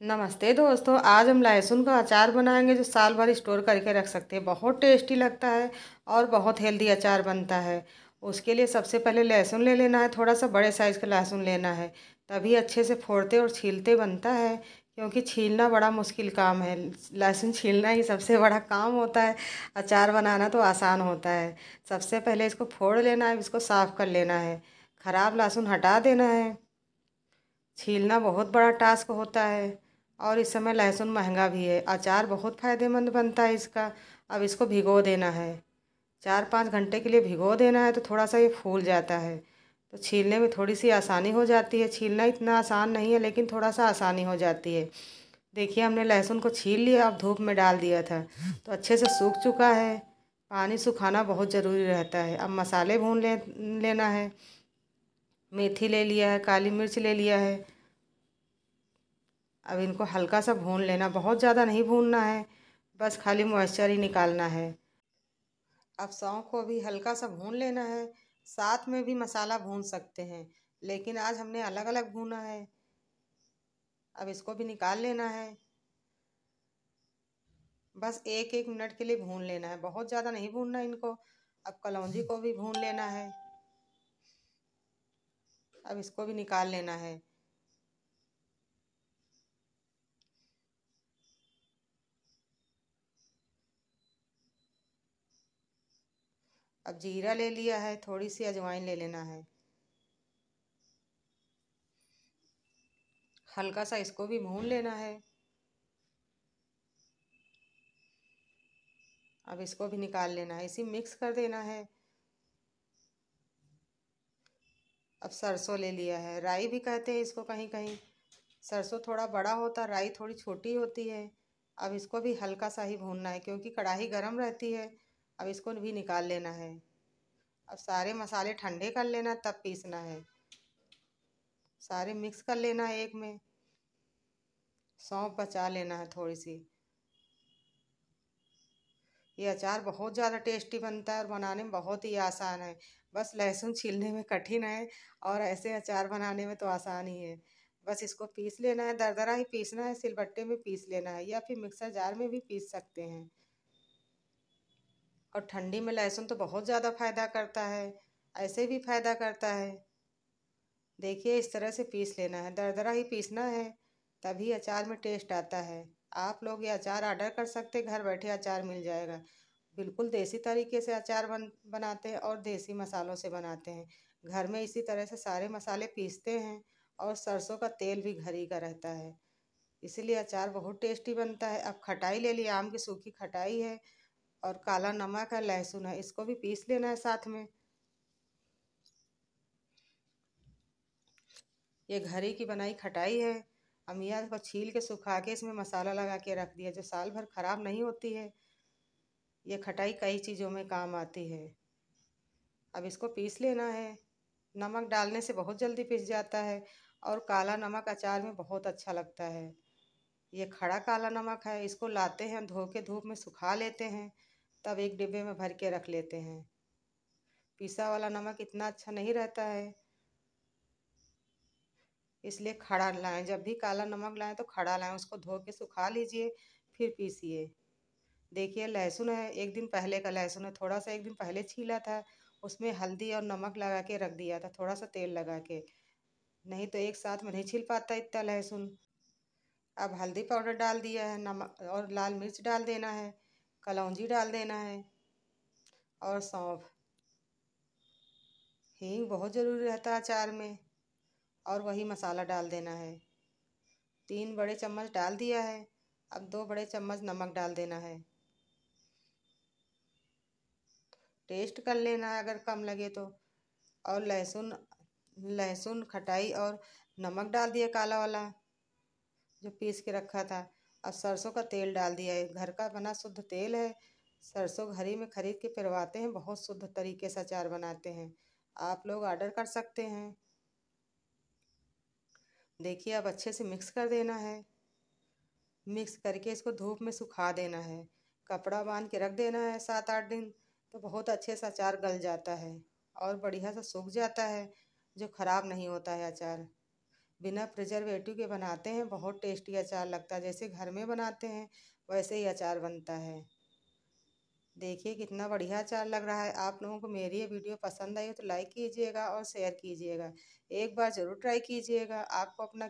नमस्ते दोस्तों, आज हम लहसुन का अचार बनाएँगे जो साल भर स्टोर करके रख सकते हैं। बहुत टेस्टी लगता है और बहुत हेल्दी अचार बनता है। उसके लिए सबसे पहले लहसुन ले लेना है थोड़ा सा बड़े साइज़ का लहसुन लेना है। तभी अच्छे से फोड़ते और छीलते बनता है, क्योंकि छीलना बड़ा मुश्किल काम है। लहसुन छीलना ही सबसे बड़ा काम होता है। अचार बनाना तो आसान होता है। सबसे पहले इसको फोड़ लेना है, इसको साफ़ कर लेना है। ख़राब लहसुन हटा देना है। छीलना बहुत बड़ा टास्क होता है। और इस समय लहसुन महँगा भी है। अचार बहुत फ़ायदेमंद बनता है इसका। अब इसको भिगो देना है। चार पाँच घंटे के लिए भिगो देना है तो थोड़ा सा ये फूल जाता है। तो छीलने में थोड़ी सी आसानी हो जाती है। छीलना इतना आसान नहीं है, लेकिन थोड़ा सा आसानी हो जाती है। देखिए, हमने लहसुन को छील लिया, अब धूप में डाल दिया था। तो अच्छे से सूख चुका है। पानी सुखाना बहुत ज़रूरी रहता है। अब मसाले भून ले, लेना है। मेथी ले लिया है, काली मिर्च ले लिया है। अब इनको हल्का सा भून लेना, बहुत ज़्यादा नहीं भूनना है, बस खाली मॉइस्चर ही निकालना है। अब सौंफ को भी हल्का सा भून लेना है, साथ में भी मसाला भून सकते हैं, लेकिन आज हमने अलग अलग भूना है। अब इसको भी निकाल लेना है। बस एक एक मिनट के लिए भून लेना है, बहुत ज़्यादा नहीं भूनना इनको, अब कलौंजी को भी भून लेना है। अब इसको भी निकाल लेना है। अब जीरा ले लिया है, थोड़ी सी अजवाइन ले लेना है। हल्का सा इसको भी भून लेना है। अब इसको भी निकाल लेना है, इसी मिक्स कर देना है। अब सरसों ले लिया है, राई भी कहते हैं इसको कहीं कहीं। सरसों थोड़ा बड़ा होता है राई थोड़ी छोटी होती है। अब इसको भी हल्का सा ही भूनना है, क्योंकि कढ़ाई गर्म रहती है। अब इसको भी निकाल लेना है। अब सारे मसाले ठंडे कर लेना, तब पीसना है। सारे मिक्स कर लेना है एक में। सौंफ बचा लेना है थोड़ी सी ये अचार बहुत ज़्यादा टेस्टी बनता है और बनाने में बहुत ही आसान है। बस लहसुन छीलने में कठिन है और ऐसे अचार बनाने में तो आसान ही है। बस इसको पीस लेना है, दरदरा ही पीसना है, सिलबट्टे में पीस लेना है या फिर मिक्सर जार में भी पीस सकते हैं। और ठंडी में लहसुन तो बहुत ज़्यादा फ़ायदा करता है, ऐसे भी फ़ायदा करता है। देखिए, इस तरह से पीस लेना है, दरदरा ही पीसना है, तभी अचार में टेस्ट आता है। आप लोग ये अचार ऑर्डर कर सकते घर बैठे अचार मिल जाएगा। बिल्कुल देसी तरीके से अचार बन, बनाते हैं और देसी मसालों से बनाते हैं। घर में इसी तरह से सारे मसाले पीसते हैं और सरसों का तेल भी घर ही का रहता है। इसीलिए अचार बहुत टेस्टी बनता है। अब खटाई ले ली, आम की सूखी खटाई है और काला नमक है, लहसुन है, इसको भी पीस लेना है साथ में। ये घरे की बनाई खटाई है। अमिया को छील के सुखा के इसमें मसाला लगा के रख दिया। जो साल भर ख़राब नहीं होती है, ये खटाई कई चीज़ों में काम आती है। अब इसको पीस लेना है। नमक डालने से बहुत जल्दी पिस जाता है और काला नमक अचार में बहुत अच्छा लगता है। ये खड़ा काला नमक है, इसको लाते हैं, धो के धूप में सुखा लेते हैं। तब एक डिब्बे में भर के रख लेते हैं। पिसा वाला नमक इतना अच्छा नहीं रहता है। इसलिए खड़ा लाएँ, जब भी काला नमक लाएँ तो खड़ा लाएँ, उसको धो के सुखा लीजिए, फिर पीसिए। देखिए, लहसुन है, एक दिन पहले का लहसुन है थोड़ा सा एक दिन पहले छीला था, उसमें हल्दी और नमक लगा के रख दिया था थोड़ा सा तेल लगा के। नहीं तो एक साथ में नहीं छिल पाता इतना लहसुन। अब हल्दी पाउडर डाल दिया है, नमक और लाल मिर्च डाल देना है। कलौंजी डाल देना है और सौंफ। हींग बहुत ज़रूरी रहता है अचार में, और वही मसाला डाल देना है। तीन बड़े चम्मच डाल दिया है, अब दो बड़े चम्मच नमक डाल देना है। टेस्ट कर लेना है अगर कम लगे तो और लहसुन लहसुन खटाई और नमक डाल दिया काला वाला, जो पीस के रखा था। अब सरसों का तेल डाल दिया है। घर का बना शुद्ध तेल है। सरसों घर में ख़रीद के पिरवाते हैं। बहुत शुद्ध तरीके से अचार बनाते हैं। आप लोग ऑर्डर कर सकते हैं। देखिए, अब अच्छे से मिक्स कर देना है। मिक्स करके इसको धूप में सुखा देना है। कपड़ा बाँध के रख देना है सात आठ दिन तो बहुत अच्छे से अचार गल जाता है और बढ़िया से सूख जाता है, जो ख़राब नहीं होता है अचार। बिना प्रिजर्वेटिव के बनाते हैं, बहुत टेस्टी अचार लगता है, जैसे घर में बनाते हैं, वैसे ही अचार बनता है। देखिए कितना बढ़िया अचार लग रहा है। आप लोगों को मेरी ये वीडियो पसंद आई हो तो लाइक कीजिएगा और शेयर कीजिएगा। एक बार ज़रूर ट्राई कीजिएगा। आपको अपना